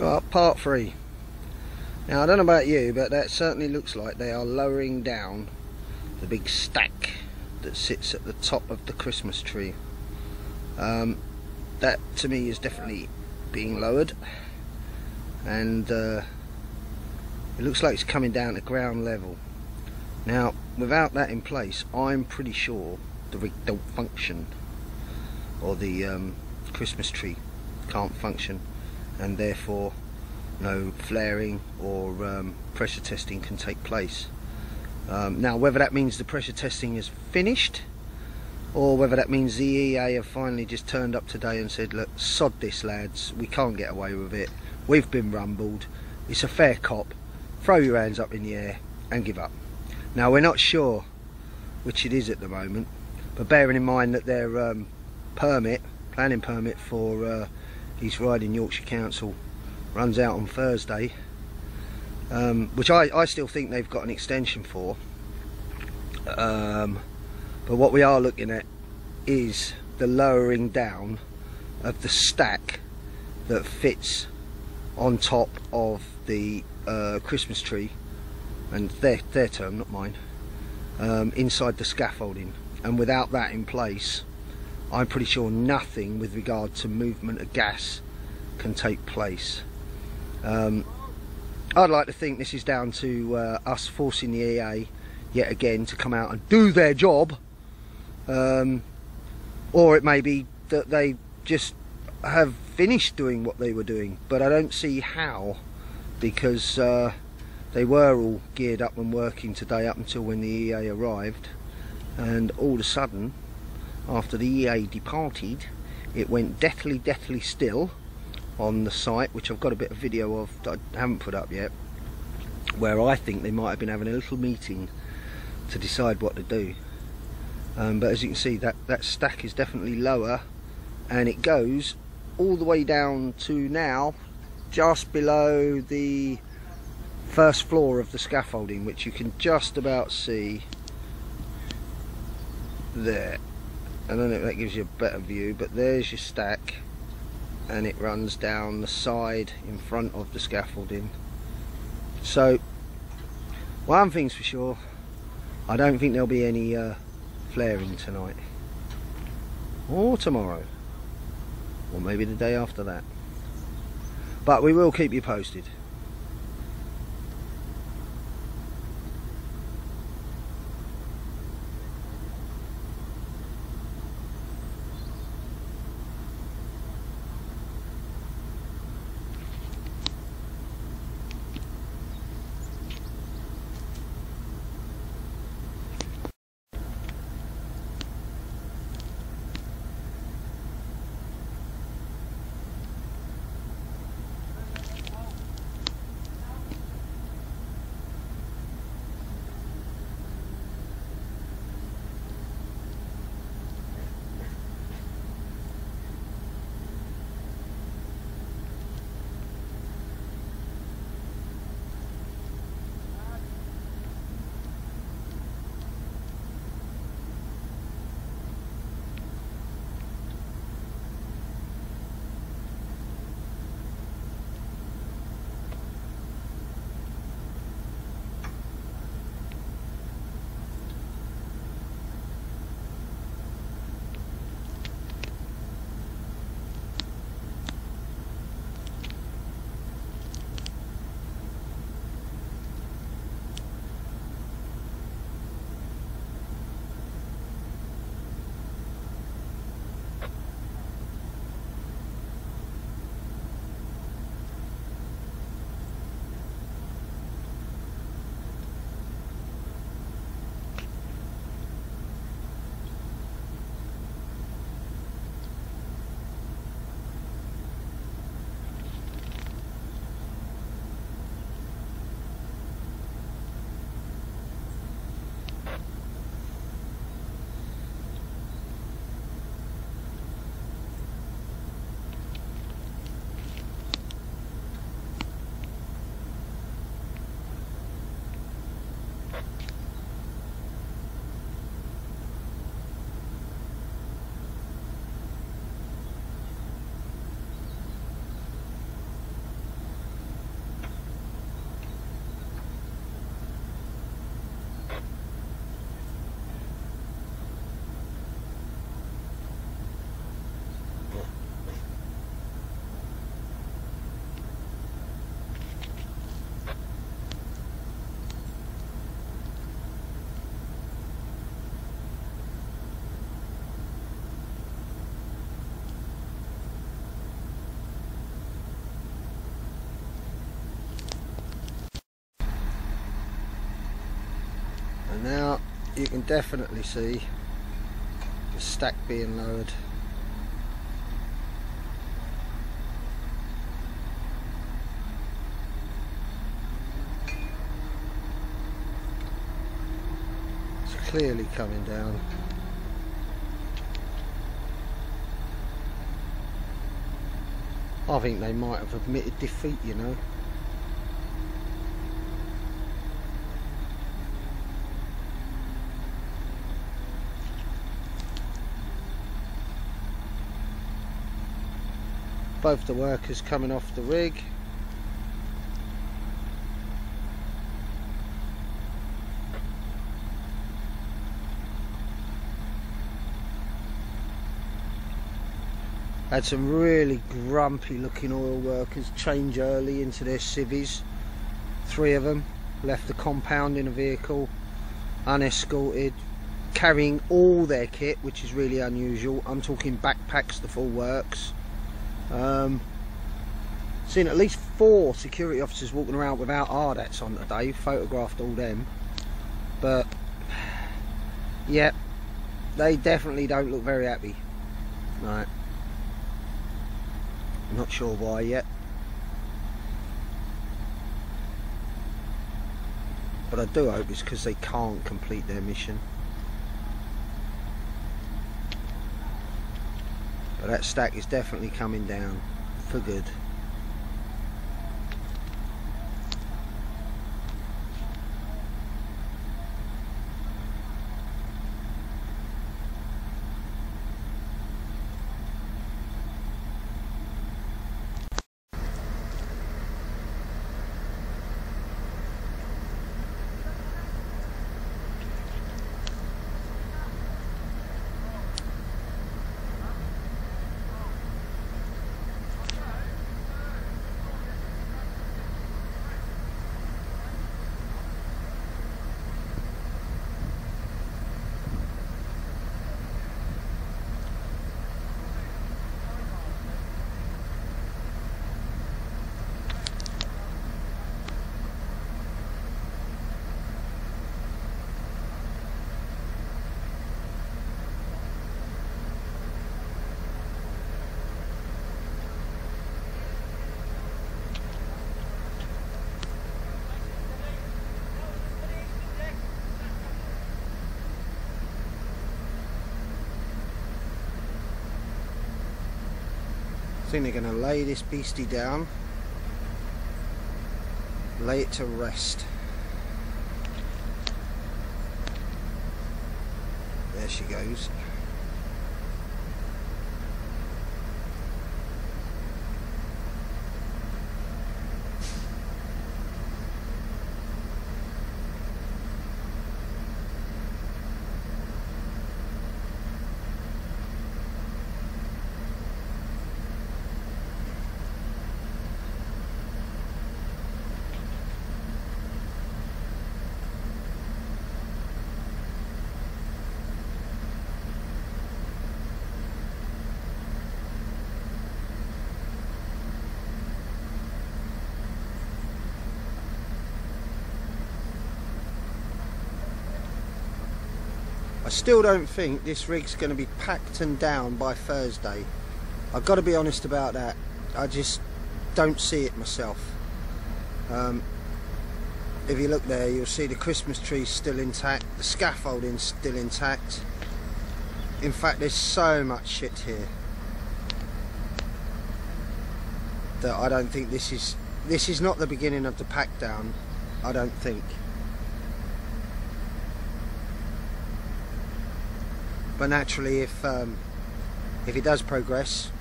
Right, part three. Now I don't know about you, but that certainly looks like they are lowering down the big stack that sits at the top of the Christmas tree. Um, that to me is definitely being lowered and uh, it looks like it's coming down to ground level. Now without that in place I'm pretty sure the rig don't function or the um, Christmas tree can't function and therefore no flaring or um, pressure testing can take place. Um, now whether that means the pressure testing is finished or whether that means the EA have finally just turned up today and said look sod this lads. We can't get away with it. We've been rumbled. It's a fair cop. Throw your hands up in the air and give up. Now we're not sure which it is at the moment but bearing in mind that their um, permit planning permit for uh, East Riding Yorkshire Council runs out on Thursday um, which I, I still think they've got an extension for. Um, but what we are looking at is the lowering down of the stack that fits on top of the uh, Christmas tree and their, their term not mine um, inside the scaffolding. And without that in place I'm pretty sure nothing with regard to movement of gas can take place. Um, I'd like to think this is down to uh, us forcing the EA yet again to come out and do their job um, or it may be that they just have finished doing what they were doing but I don't see how because uh, they were all geared up and working today up until when the EA arrived and all of a sudden after the EA departed it went deathly deathly still on the site which I've got a bit of video of that I haven't put up yet where I think they might have been having a little meeting to decide what to do. Um, but as you can see that that stack is definitely lower and it goes all the way down to now just below the first floor of the scaffolding which you can just about see there Don't know that gives you a better view but there's your stack and it runs down the side in front of the scaffolding. So one thing's for sure I don't think there'll be any uh, flaring tonight. Or tomorrow. Or maybe the day after that. But we will keep you posted you can definitely see the stack being lowered. It's clearly coming down. I think they might have admitted defeat, you know. Both the workers coming off the rig. Had some really grumpy looking oil workers change early into their civvies. Three of them left the compound in a vehicle unescorted carrying all their kit which is really unusual. I'm talking backpacks the full works um, seen at least four security officers walking around without RDATs on today, photographed all them. But, yeah, they definitely don't look very happy. Right. Not sure why yet. But I do hope it's because they can't complete their mission. But that stack is definitely coming down for good. I think they're going to lay this beastie down, lay it to rest. There she goes. I still don't think this rig's going to be packed and down by Thursday. I've got to be honest about that. I just don't see it myself. Um, if you look there, you'll see the Christmas tree still intact, the scaffolding still intact. In fact, there's so much shit here that I don't think this is this is not the beginning of the pack down. I don't think. But naturally if um, if it does progress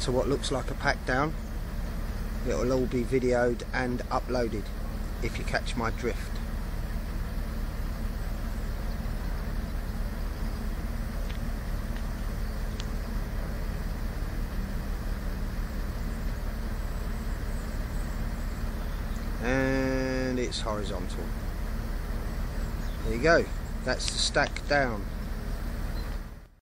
to what looks like a pack down it will all be videoed and uploaded if you catch my drift. And it's horizontal. There you go. That's the stack down